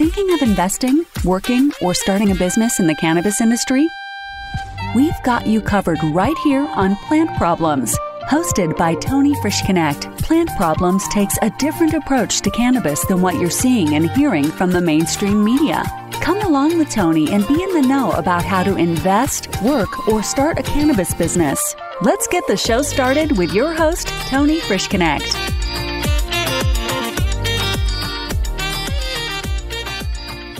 thinking of investing, working, or starting a business in the cannabis industry? We've got you covered right here on Plant Problems. Hosted by Tony Frischknecht, Plant Problems takes a different approach to cannabis than what you're seeing and hearing from the mainstream media. Come along with Tony and be in the know about how to invest, work, or start a cannabis business. Let's get the show started with your host, Tony Frischknecht.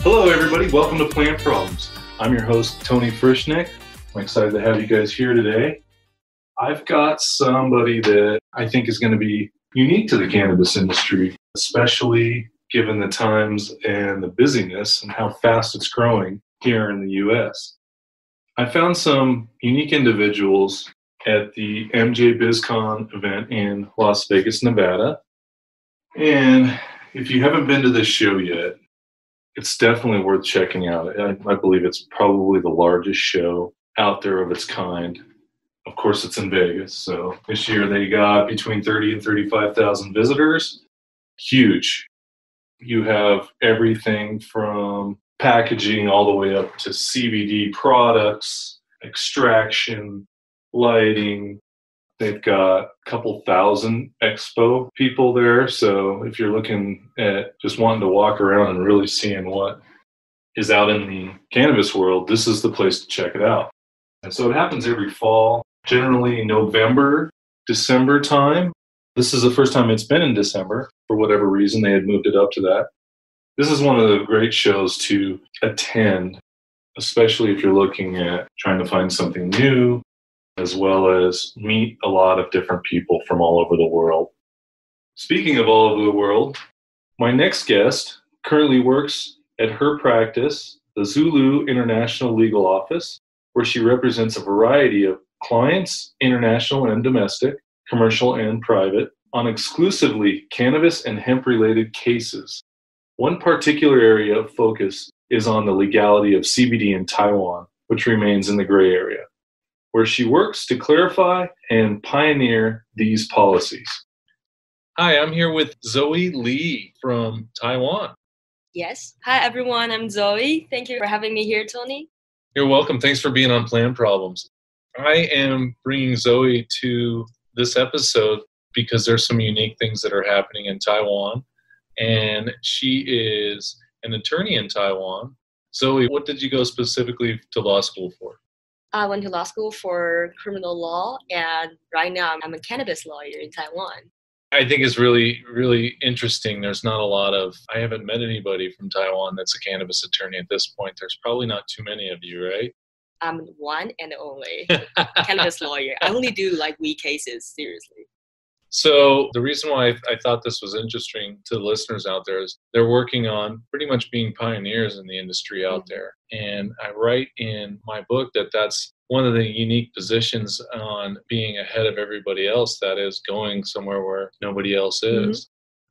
Hello, everybody. Welcome to Plant Problems. I'm your host, Tony Frischknecht. I'm excited to have you guys here today. I've got somebody that I think is going to be unique to the cannabis industry, especially given the times and the busyness and how fast it's growing here in the US. I found some unique individuals at the MJ BizCon event in Las Vegas, Nevada. And if you haven't been to this show yet, it's definitely worth checking out. I, I, believe it's probably the largest show out there of its kind. Of course, it's in Vegas. So this year they got between 30 and 35,000 visitors. Huge. You have everything from packaging all the way up to CBD products, extraction, lighting, They've got a couple thousand expo people there. So if you're looking at just wanting to walk around and really seeing what is out in the cannabis world, this is the place to check it out. And so it happens every fall, generally November, December time. This is the first time it's been in December. For whatever reason, they had moved it up to that. This is one of the great shows to attend, especially if you're looking at trying to find something new, as well as meet a lot of different people from all over the world. Speaking of all over the world, my next guest currently works at her practice, the Zhu Lu International Legal Office, where she represents a variety of clients, international and domestic, commercial and private, on exclusively cannabis and hemp related cases. One particular area of focus is on the legality of CBD in Taiwan, which remains in the gray area where she works to clarify and pioneer these policies. Hi, I'm here with Zoe Lee from Taiwan. Yes. Hi, everyone. I'm Zoe. Thank you for having me here, Tony. You're welcome. Thanks for being on Plant Problems. I am bringing Zoe to this episode because there's some unique things that are happening in Taiwan. And she is an attorney in Taiwan. Zoe, what did you go specifically to law school for? I went to law school for criminal law, and right now I'm a cannabis lawyer in Taiwan. I think it's really, really interesting. There's not a lot of, I haven't met anybody from Taiwan that's a cannabis attorney at this point. There's probably not too many of you, right? I'm one and only cannabis lawyer. I only do like weed cases, seriously. So the reason why I, thought this was interesting to the listeners out there is they're working on pretty much being pioneers in the industry out mm-hmm. there. And I write in my book that that's one of the unique positions on being ahead of everybody else that is going somewhere where nobody else mm-hmm. is.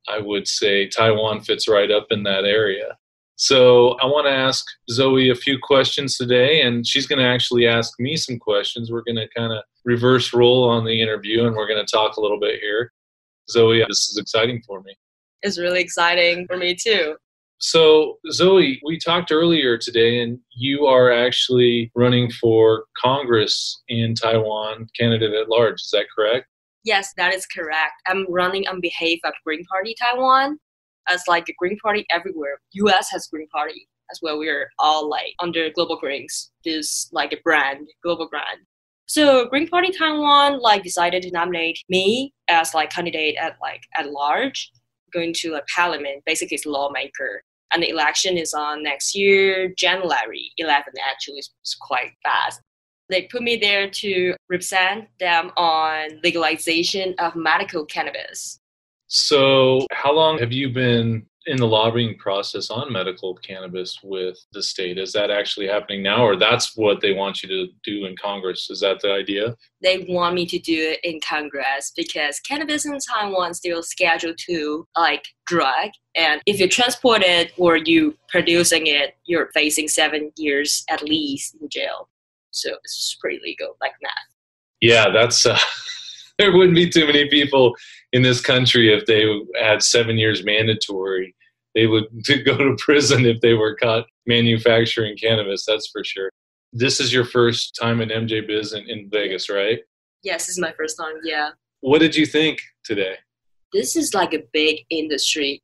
Mm-hmm. I would say Taiwan fits right up in that area. So I want to ask Zoe a few questions today, and she's going to actually ask me some questions. We're going to kind of reverse role on the interview, and we're going to talk a little bit here. Zoe, this is exciting for me. It's really exciting for me too. So, Zoe, we talked earlier today, and you are actually running for Congress in Taiwan, candidate at large. Is that correct? Yes, that is correct. I'm running on behalf of Green Party Taiwan as like a green party everywhere. US has green party as well. We're all like under Global Greens, this like a brand, global brand. So Green Party Taiwan like decided to nominate me as like candidate at like at large, going to a parliament, basically it's lawmaker. And the election is on next year, January 11th, actually, it's quite fast. They put me there to represent them on legalization of medical cannabis. So, how long have you been in the lobbying process on medical cannabis with the state? Is that actually happening now, or that's what they want you to do in Congress? Is that the idea? They want me to do it in Congress because cannabis in Taiwan is still scheduled to like drug, and if you transport it or you producing it, you're facing seven years at least in jail. So it's pretty legal like that. Yeah, that's. Uh, there wouldn't be too many people in this country if they had seven years mandatory they would go to prison if they were caught manufacturing cannabis. That's for sure. This is your first time in MJ Biz in, in Vegas, right? Yes, this is my first time. Yeah. What did you think today? This is like a big industry.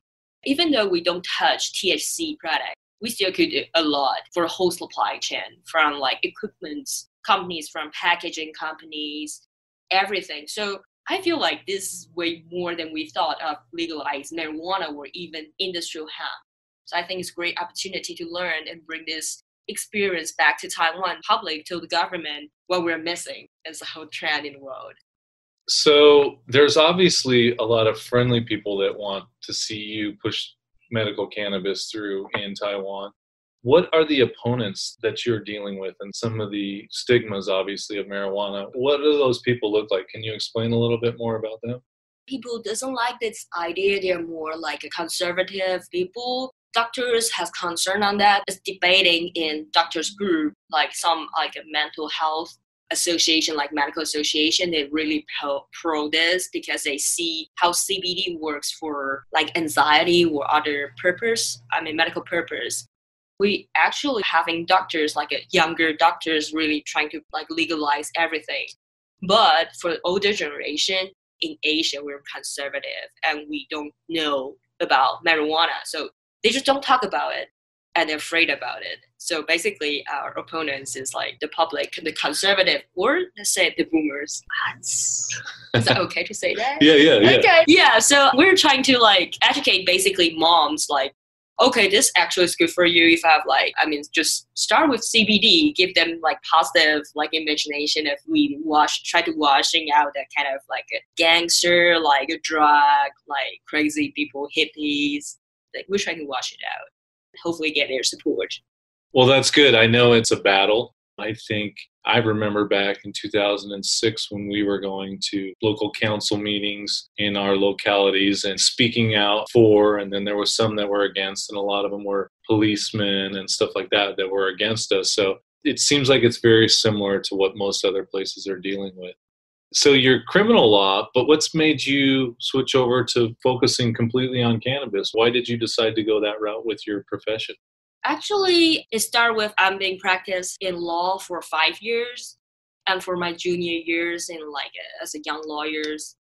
Even though we don't touch THC product, we still could do a lot for a whole supply chain from like equipment companies, from packaging companies, everything. So I feel like this is way more than we thought of legalized marijuana or even industrial hemp. So I think it's a great opportunity to learn and bring this experience back to Taiwan public to the government what we're missing as a whole trend in the world. So there's obviously a lot of friendly people that want to see you push medical cannabis through in Taiwan. What are the opponents that you're dealing with and some of the stigmas, obviously, of marijuana? What do those people look like? Can you explain a little bit more about them? People doesn't like this idea. They're more like a conservative people. Doctors has concern on that. It's debating in doctors group, like some like a mental health association like medical association they really pro, pro this because they see how cbd works for like anxiety or other purpose i mean medical purpose we actually having doctors like uh, younger doctors really trying to like legalize everything. But for older generation in asia we're conservative and we don't know about marijuana so they just don't talk about it and they're afraid about it. So basically our opponents is like the public the conservative or let's say the boomers. Is that okay to say that? Yeah yeah yeah. Okay. Yeah so we're trying to like educate basically moms like okay, this actually is good for you if I have like, I mean, just start with CBD, give them like positive like imagination if we wash, try to washing out that kind of like a gangster, like a drug, like crazy people, hippies. Like we're trying to wash it out. Hopefully get their support. Well, that's good. I know it's a battle. I think I remember back in 2006 when we were going to local council meetings in our localities and speaking out for, and then there was some that were against, and a lot of them were policemen and stuff like that that were against us. So it seems like it's very similar to what most other places are dealing with. So you're criminal law, but what's made you switch over to focusing completely on cannabis? Why did you decide to go that route with your profession? Actually, it started with I'm being practiced in law for five years, and for my junior years in like as a young lawyers,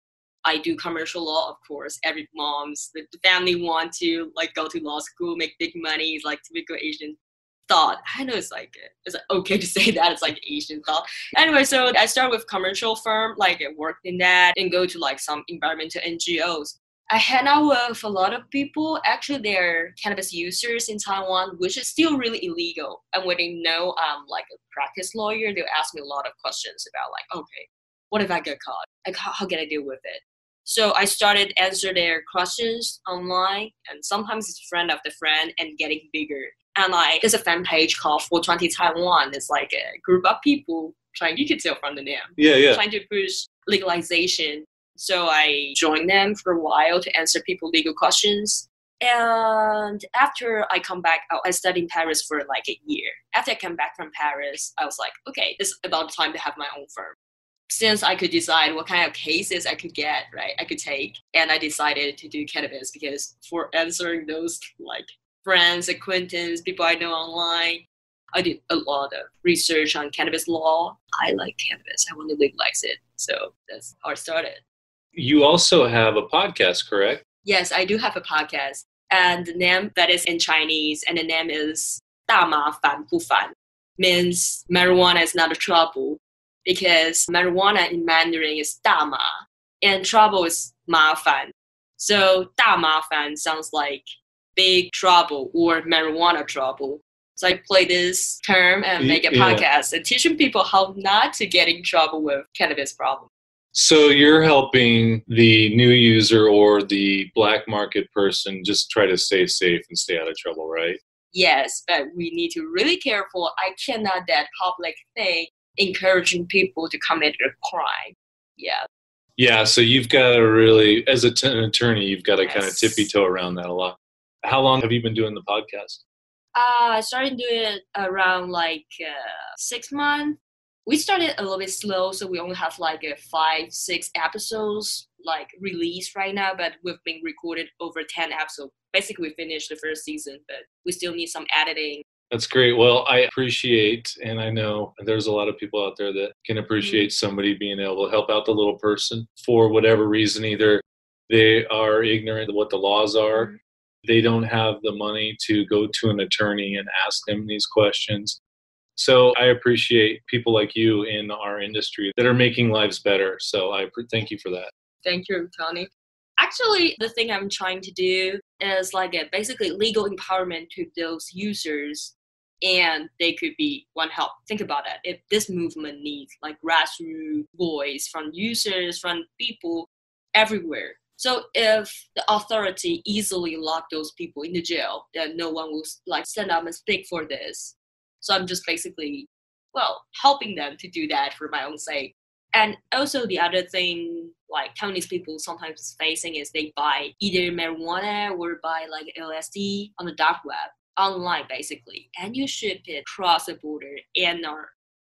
I do commercial law. Of course, every mom's the family want to like go to law school, make big money, like typical Asian thought. I know it's like it's okay to say that it's like Asian thought. Anyway, so I start with commercial firm, like I worked in that, and go to like some environmental NGOs. I hang out with a lot of people. Actually, they're cannabis users in Taiwan, which is still really illegal. And when they know I'm like a practice lawyer, they'll ask me a lot of questions about like, okay, what if I get caught? Like, how, how can I deal with it? So I started answer their questions online, and sometimes it's friend of the friend and getting bigger. And like, there's a fan page called 420 Taiwan. It's like a group of people trying. You can tell from the name. Yeah, yeah. Trying to push legalization so I joined them for a while to answer people legal questions. And after I come back, I studied in Paris for like a year. After I come back from Paris, I was like, okay, is about time to have my own firm. Since I could decide what kind of cases I could get, right, I could take, and I decided to do cannabis because for answering those like friends, acquaintances, people I know online, I did a lot of research on cannabis law. I like cannabis. I want to legalize it. So that's how I started you also have a podcast, correct? Yes, I do have a podcast. And the name that is in Chinese, and the name is 大麻烦不烦, means marijuana is not a trouble because marijuana in Mandarin is 大麻 and trouble is 麻烦. So 大麻烦 sounds like big trouble or marijuana trouble. So I play this term and make a podcast yeah. and teaching people how not to get in trouble with cannabis problem. So you're helping the new user or the black market person just try to stay safe and stay out of trouble, right? Yes, but we need to really careful. I cannot that public thing encouraging people to commit a crime. Yeah. Yeah, so you've got to really, as an attorney, you've got to yes. kind of tippy toe around that a lot. How long have you been doing the podcast? Uh, I started doing it around like uh, six months we started a little bit slow, so we only have like a five, six episodes like released right now, but we've been recorded over 10 episodes. Basically, we finished the first season, but we still need some editing. That's great. Well, I appreciate, and I know there's a lot of people out there that can appreciate mm-hmm. somebody being able to help out the little person for whatever reason. Either they are ignorant of what the laws are, mm-hmm. they don't have the money to go to an attorney and ask them these questions. So I appreciate people like you in our industry that are making lives better. So I thank you for that. Thank you, Tony. Actually, the thing I'm trying to do is like a basically legal empowerment to those users and they could be one help. Think about that. If this movement needs like grassroots voice from users, from people everywhere. So if the authority easily lock those people in the jail, then no one will like stand up and speak for this. So I'm just basically, well, helping them to do that for my own sake. And also the other thing, like Taiwanese people sometimes facing is they buy either marijuana or buy like LSD on the dark web online basically, and you ship it across the border and are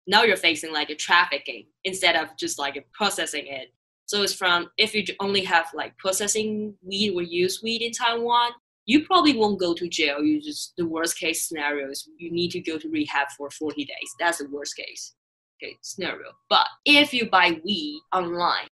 now you're facing like a trafficking instead of just like processing it. So it's from if you only have like processing weed or use weed in Taiwan, you probably won't go to jail. You just the worst case scenario is you need to go to rehab for 40 days. That's the worst case okay, scenario. But if you buy weed online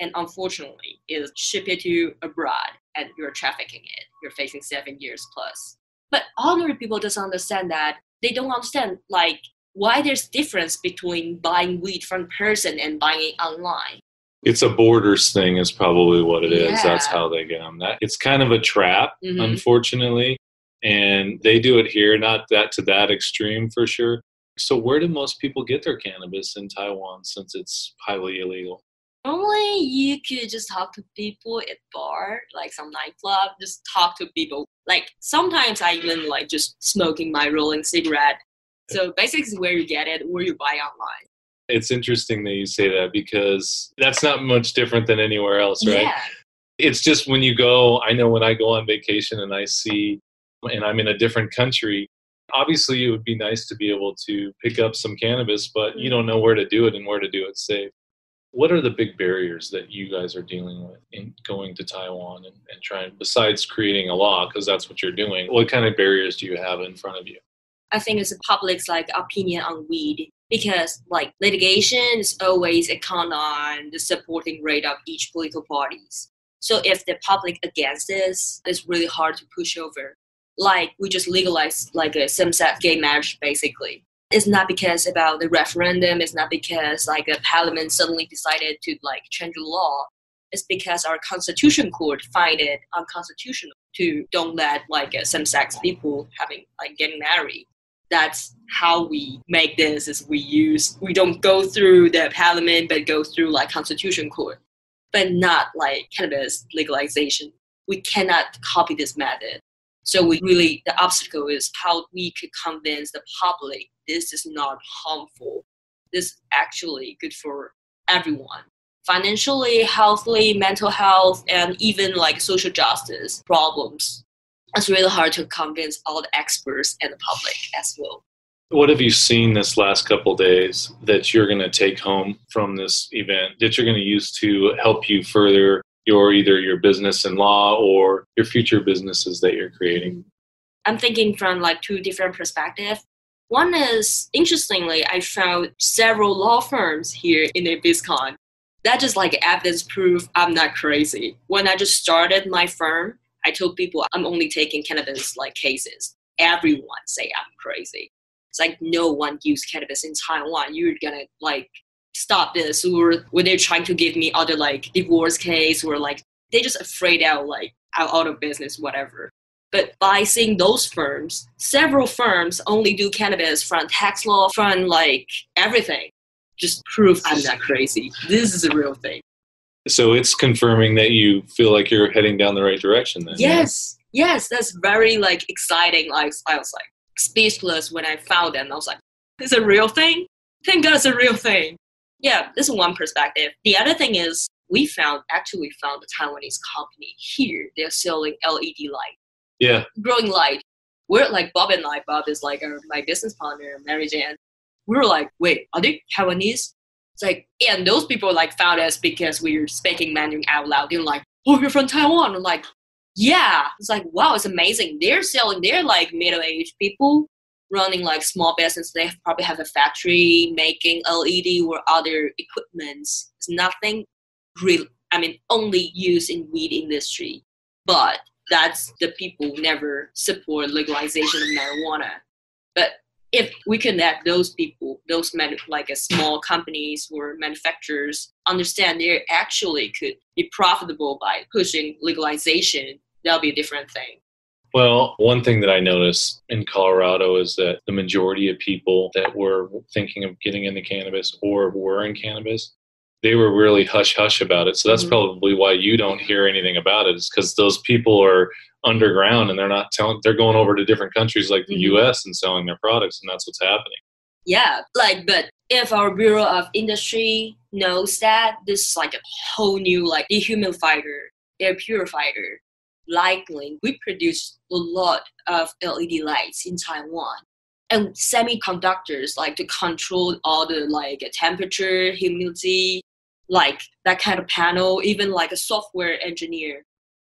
and unfortunately is ship it to you abroad and you're trafficking it, you're facing seven years plus. But ordinary people doesn't understand that. They don't understand like why there's difference between buying weed from person and buying it online it's a borders thing is probably what it is. Yeah. That's how they get them. That it's kind of a trap, mm-hmm. unfortunately, and they do it here, not that to that extreme for sure. So where do most people get their cannabis in Taiwan since it's highly illegal? Normally, you could just talk to people at bar, like some nightclub. Just talk to people. Like sometimes I even like just smoking my rolling cigarette. So basically, where you get it, or you buy online. It's interesting that you say that because that's not much different than anywhere else, right? Yeah. It's just when you go, I know when I go on vacation and I see, and I'm in a different country, obviously it would be nice to be able to pick up some cannabis, but you don't know where to do it and where to do it safe. What are the big barriers that you guys are dealing with in going to Taiwan and, and trying, besides creating a law, because that's what you're doing, what kind of barriers do you have in front of you? I think it's the public's like opinion on weed because like litigation is always a count on the supporting rate of each political parties. So if the public against this, it's really hard to push over. Like we just legalized like a same-sex gay marriage basically. It's not because about the referendum. It's not because like a parliament suddenly decided to like change the law. It's because our constitution court find it unconstitutional to don't let like same-sex people having like getting married that's how we make this is we use we don't go through the parliament but go through like constitution court but not like cannabis legalization. We cannot copy this method. So we really the obstacle is how we could convince the public this is not harmful. This is actually good for everyone. Financially healthily mental health and even like social justice problems it's really hard to convince all the experts and the public as well. What have you seen this last couple days that you're going to take home from this event that you're going to use to help you further your either your business in law or your future businesses that you're creating? I'm thinking from like two different perspectives. One is interestingly, I found several law firms here in the BizCon. That just like evidence proof I'm not crazy. When I just started my firm, I told people I'm only taking cannabis like cases. Everyone say I'm crazy. It's like no one use cannabis in Taiwan. You're gonna like stop this, or when they're trying to give me other like divorce case, or like they just afraid out like out, out of business, whatever. But by seeing those firms, several firms only do cannabis from tax law, from like everything. Just prove I'm not crazy. This is a real thing. So it's confirming that you feel like you're heading down the right direction then. Yes. Yes, that's very like exciting. Like I was like speechless when I found them. I was like, it's a real thing? Thank God it's a real thing. Yeah, this is one perspective. The other thing is we found actually found a Taiwanese company here. They're selling LED light. Yeah. Growing light. We're like Bob and I, Bob is like our, my business partner, Mary Jane. We were like, wait, are they Taiwanese? It's like, and those people like found us because we were speaking Mandarin out loud. They're like, oh, you're from Taiwan. I'm like, yeah. It's like, wow, it's amazing. They're selling, they're like middle aged people running like small business. They probably have a factory making LED or other equipments. It's nothing real. I mean, only used in weed industry. But that's the people never support legalization of marijuana. But if we connect those people, those men, like a small companies or manufacturers, understand they actually could be profitable by pushing legalization, that'll be a different thing. Well, one thing that I noticed in Colorado is that the majority of people that were thinking of getting into cannabis or were in cannabis, they were really hush hush about it. So that's mm-hmm. probably why you don't hear anything about it, is because those people are underground and they're not telling they're going over to different countries like the mm-hmm. US and selling their products and that's what's happening. Yeah, like but if our Bureau of Industry knows that this is like a whole new like dehumidifier, air purifier, likely we produce a lot of LED lights in Taiwan. And semiconductors like to control all the like temperature, humidity, like that kind of panel, even like a software engineer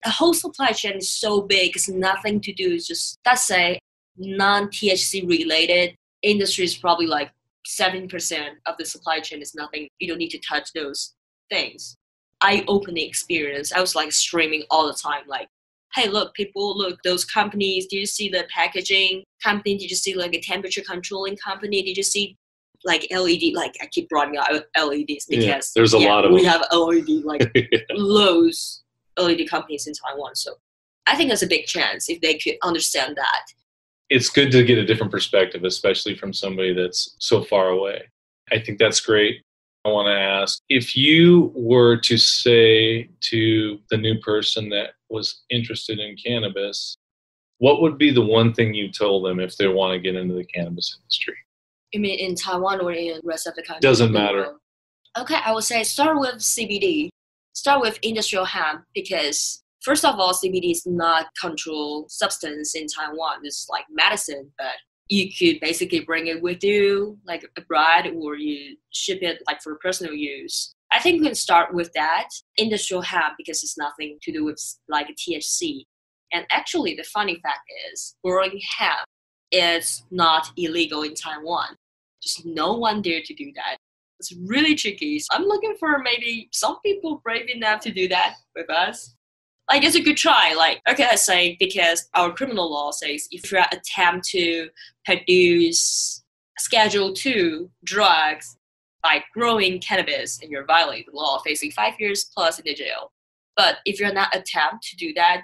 the whole supply chain is so big. It's nothing to do. It's just let's say non-THC related industry is probably like seven percent of the supply chain is nothing. You don't need to touch those things. Eye-opening experience. I was like streaming all the time, like, hey, look, people, look, those companies. Did you see the packaging company? Did you see like a temperature controlling company? Did you see like LED, like I keep bringing out LEDs because yeah, there's a yeah, lot of we them. have LED like yeah. loads LED companies in Taiwan. So I think there's a big chance if they could understand that. It's good to get a different perspective, especially from somebody that's so far away. I think that's great. I want to ask if you were to say to the new person that was interested in cannabis, what would be the one thing you told them if they want to get into the cannabis industry? You mean in Taiwan or in the rest of the country? Doesn't matter. Okay, I would say start with CBD start with industrial hemp because first of all, CBD is not controlled substance in Taiwan. It's like medicine, but you could basically bring it with you like abroad or you ship it like for personal use. I think we can start with that industrial hemp because it's nothing to do with like THC. And actually, the funny fact is, growing hemp is not illegal in Taiwan. Just no one dare to do that. It's really tricky. So I'm looking for maybe some people brave enough to do that with us. Like it's a good try. Like okay, I say because our criminal law says if you attempt to produce Schedule Two drugs by growing cannabis and you're violating the law, facing five years plus in the jail. But if you're not attempt to do that,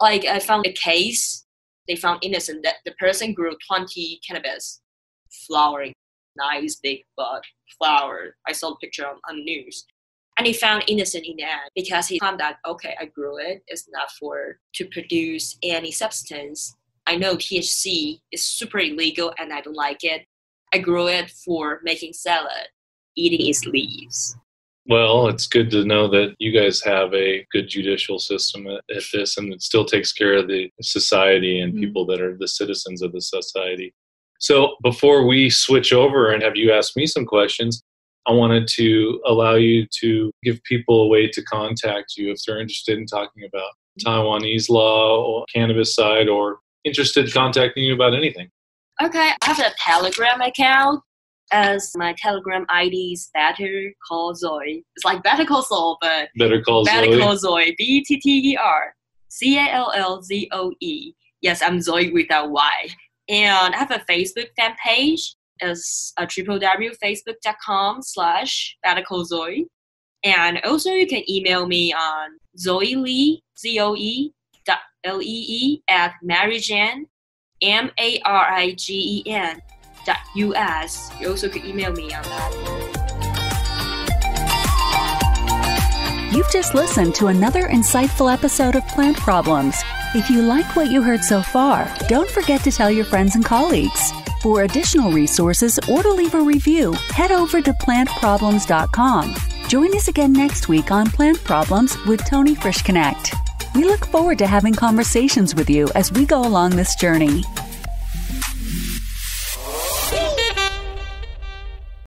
like I found a case, they found innocent that the person grew 20 cannabis flowering nice big bud flower. I saw the picture on, on news. And he found innocent in end because he found that okay, I grew it. It's not for to produce any substance. I know THC is super illegal and I don't like it. I grew it for making salad, eating its leaves. Well, it's good to know that you guys have a good judicial system at, at this and it still takes care of the society and mm-hmm. people that are the citizens of the society. So before we switch over and have you ask me some questions, I wanted to allow you to give people a way to contact you if they're interested in talking about Taiwanese law or cannabis side or interested in contacting you about anything. Okay, I have a Telegram account as my Telegram ID is Better Call Zoe. It's like Better Call Saul, but Better Call Better Zoe. Call Zoe. B E T T E R C A L L Z O E. Yes, I'm Zoe without Y. And I have a Facebook fan page. It's a www.facebook.com slash Better Call Zoe. And also you can email me on Zoe Lee, Z-O-E dot L-E-E at Marigen, M-A-R-I-G-E-N U-S. You also can email me on that. You've just listened to another insightful episode of Plant Problems if you like what you heard so far, don't forget to tell your friends and colleagues. For additional resources or to leave a review, head over to plantproblems.com. Join us again next week on Plant Problems with Tony Frischknecht. We look forward to having conversations with you as we go along this journey.